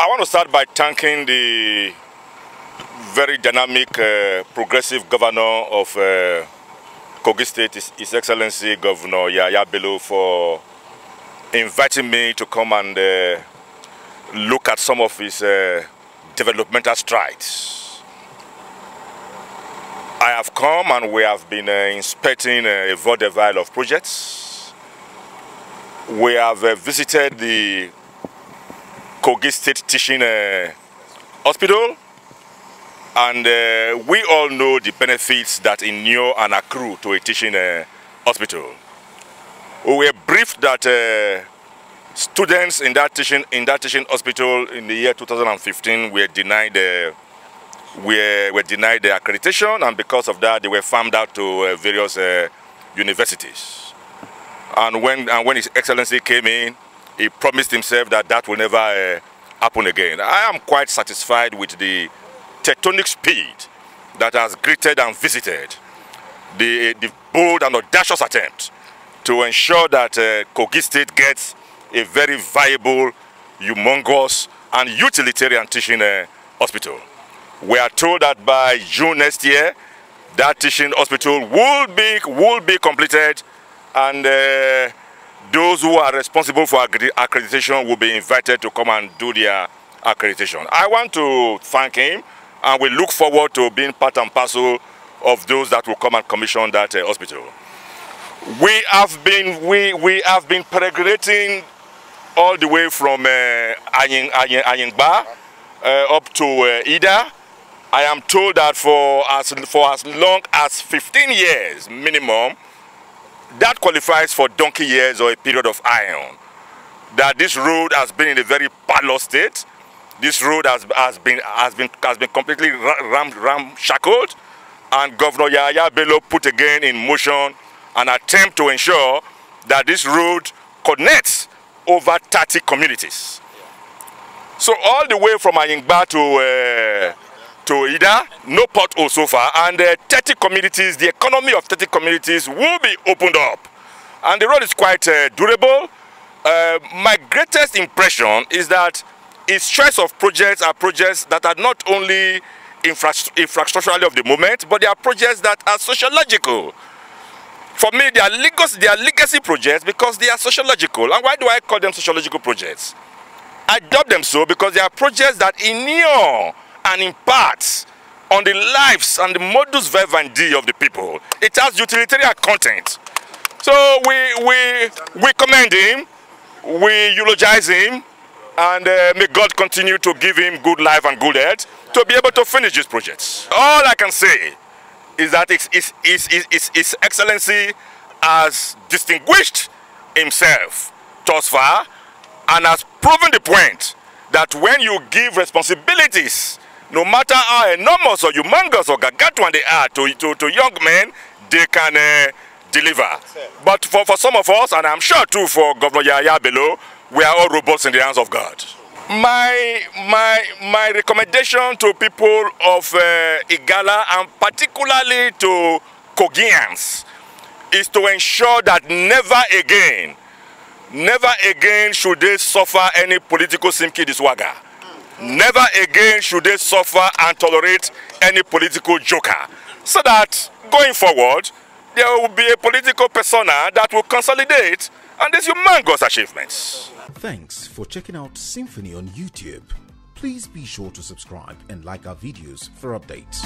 I want to start by thanking the very dynamic, uh, progressive governor of uh, Kogi State, His, His, Excellency Governor Yahaya Bello, for inviting me to come and uh, look at some of his uh, developmental strides. I have come and we have been uh, inspecting a vaudeville of projects. We have uh, visited the Kogi State Teaching uh, Hospital. And uh, we all know the benefits that inure and accrue to a teaching uh, hospital. We were briefed that students in that teaching in that teaching hospital in the year 2015 were denied were, were denied the accreditation, and because of that, they were farmed out to various universities. And when and when His Excellency came in, he promised himself that that will never uh, happen again. I am quite satisfied with the tectonic speed that has greeted and visited the, the bold and audacious attempt to ensure that uh, Kogi State gets a very viable, humongous, and utilitarian teaching uh, hospital. We are told that by June next year, that teaching hospital will be, will be completed and uh, those who are responsible for accreditation will be invited to come and do their accreditation. I want to thank him and we look forward to being part and parcel of those that will come and commission that uh, hospital. We have been we we have been peregrinating all the way from uh, uh, up to uh, Idah. I am told that for as for as long as 15 years minimum, that qualifies for donkey years or a period of iron. That this road has been in a very parlous state. This road has, has been has been has been completely ram ramshackled, and Governor Yaya Bello put again in motion an attempt to ensure that this road connects over 30 communities. So all the way from Ayingba to uh, to Idah, no pothole so far, and uh, 30 communities, the economy of 30 communities will be opened up. And the road is quite uh, durable. Uh, my greatest impression is that its choice of projects are projects that are not only infra infrastructurally of the moment, but they are projects that are sociological. For me, they are, legacy, they are legacy projects because they are sociological. And why do I call them sociological projects? I dub them so because they are projects that inure and imparts on the lives and the modus vivendi of the people. It has utilitarian content. So we, we, we commend him, we eulogize him, and uh, may God continue to give him good life and good health to be able to finish these projects. All I can say is that his, his, his, his Excellency has distinguished himself thus far and has proven the point that when you give responsibilities no matter how enormous or humongous or gargantuan they are to, to, to young men, they can uh, deliver. But for, for some of us, and I'm sure too for Governor Yahaya Bello, we are all robots in the hands of God. My, my, my recommendation to people of uh, Igala and particularly to Kogians is to ensure that never again, never again should they suffer any political simki diswaga. Never again should they suffer and tolerate any political joker. So that going forward, there will be a political persona that will consolidate and these humongous achievements. Thanks for checking out SYMFONI on YouTube. Please be sure to subscribe and like our videos for updates.